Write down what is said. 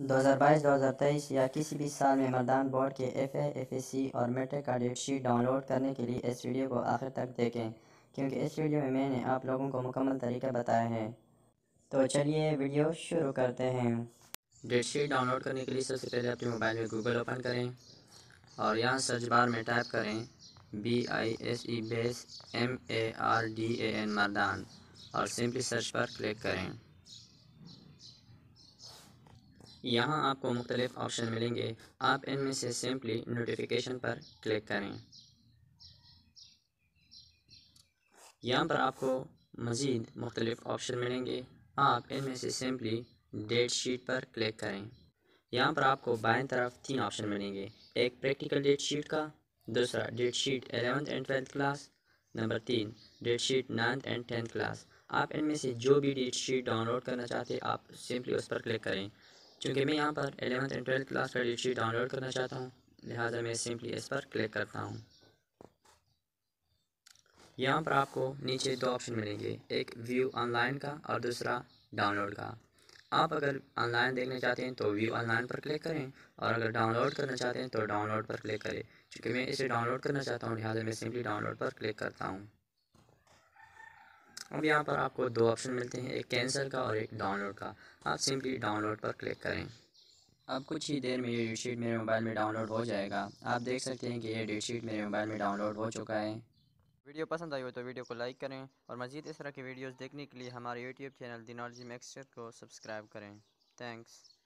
2022-2023 या किसी भी साल में मर्दान बोर्ड के एफ़ एफ़ एस सी और मेट्रिक का डेट शीट डाउनलोड करने के लिए इस वीडियो को आखिर तक देखें, क्योंकि इस वीडियो में मैंने आप लोगों को मुकम्मल तरीका बताया है। तो चलिए वीडियो शुरू करते हैं। डेट शीट डाउनलोड करने के लिए सबसे पहले अपने मोबाइल में गूगल ओपन करें और यहाँ सर्च बार में टाइप करें B I S E base M A R D A N Mardan और सिंपली सर्च पर क्लिक करें। यहाँ आपको मुख्तलिफ़ ऑप्शन मिलेंगे। आप इनमें से सिंपली नोटिफिकेशन पर क्लिक करें। यहाँ पर आपको मज़ीद मुख्तलिफ़ ऑप्शन मिलेंगे। आप इनमें से सिंपली डेट शीट पर क्लिक करें। यहाँ पर आपको बाएँ तरफ़ तीन ऑप्शन मिलेंगे। एक प्रैक्टिकल डेट शीट का, दूसरा date sheet eleventh and twelfth class number तीन date sheet ninth and tenth class आप इनमें से जो भी डेट शीट डाउनलोड करना चाहते हैं, आप सिंपली उस पर क्लिक करें। चूँकि मैं यहाँ पर एलेवंथ एंड ट्वेल्थ क्लास का शीट डाउनलोड करना चाहता हूँ, लिहाजा मैं सिंपली इस पर क्लिक करता हूँ। यहाँ पर आपको नीचे दो ऑप्शन मिलेंगे, एक व्यू ऑनलाइन का और दूसरा डाउनलोड का। आप अगर ऑनलाइन देखना चाहते हैं तो व्यू ऑनलाइन पर क्लिक करें और अगर डाउनलोड करना चाहते हैं तो डाउनलोड पर क्लिक करें। क्योंकि मैं इसे डाउनलोड करना चाहता हूँ, लिहाजा मैं सिंपली डाउनलोड पर क्लिक करता हूँ। अब यहाँ पर आपको दो ऑप्शन मिलते हैं एक कैंसिल का और एक डाउनलोड का। आप सिंपली डाउनलोड पर क्लिक करें। अब कुछ ही देर में ये डेट शीट मेरे मोबाइल में डाउनलोड हो जाएगा। आप देख सकते हैं कि ये डेट शीट मेरे मोबाइल में डाउनलोड हो चुका है। वीडियो पसंद आई हो तो वीडियो को लाइक करें और मज़ीद इस तरह की वीडियोज़ देखने के लिए हमारे यूट्यूब चैनल दिनॉलजी मैक्सचर को सब्सक्राइब करें। थैंक्स।